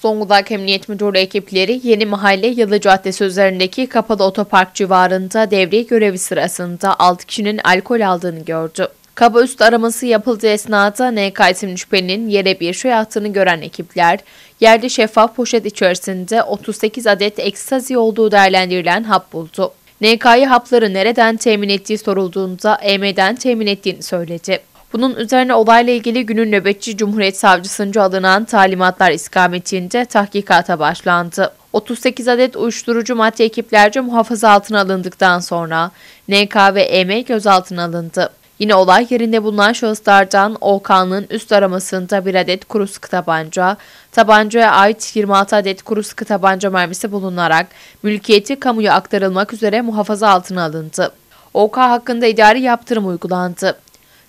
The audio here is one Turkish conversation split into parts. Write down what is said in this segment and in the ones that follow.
Zonguldak Emniyet Müdürlüğü ekipleri Yeni Mahalle Yalı Caddesi üzerindeki kapalı otopark civarında devriye görevi sırasında 6 kişinin alkol aldığını gördü. Kaba üst araması yapıldığı esnada NK isimli şüphelinin yere bir şey attığını gören ekipler, yerde şeffaf poşet içerisinde 38 adet ekstazi olduğu değerlendirilen hap buldu. NK'yı hapları nereden temin ettiği sorulduğunda EM'den temin ettiğini söyledi. Bunun üzerine olayla ilgili günün nöbetçi Cumhuriyet Savcısınca alınan talimatlar istikametinde tahkikata başlandı. 38 adet uyuşturucu madde ekiplerce muhafaza altına alındıktan sonra NK ve EM gözaltına alındı. Yine olay yerinde bulunan şahıslardan OK'nın üst aramasında bir adet kuru sıkı tabanca, tabancaya ait 26 adet kuru sıkı tabanca mermisi bulunarak mülkiyeti kamuya aktarılmak üzere muhafaza altına alındı. OK hakkında idari yaptırım uygulandı.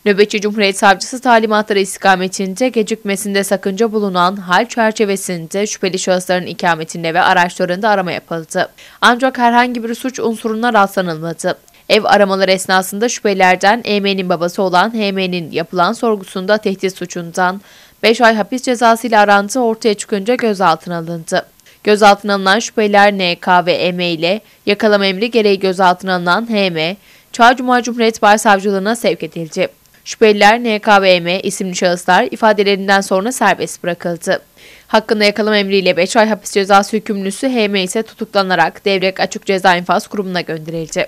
Nöbetçi Cumhuriyet Savcısı talimatları istikametinde gecikmesinde sakınca bulunan hal çerçevesinde şüpheli şahısların ikametinde ve araçlarında arama yapıldı. Ancak herhangi bir suç unsuruna rastlanılmadı. Ev aramaları esnasında şüphelilerden EM'nin babası olan HM'nin yapılan sorgusunda tehdit suçundan 5 ay hapis cezası ile arantığı ortaya çıkınca gözaltına alındı. Gözaltına alınan şüpheliler NK ve EM ile yakalama emri gereği gözaltına alınan HM, Çağcuma Cumhuriyet Başsavcılığına sevk edildi. Şüpheliler NKVM isimli şahıslar ifadelerinden sonra serbest bırakıldı. Hakkında yakalama emriyle 5 ay hapis cezası hükümlüsü HM ise tutuklanarak Devrek Açık Ceza İnfaz Kurumu'na gönderildi.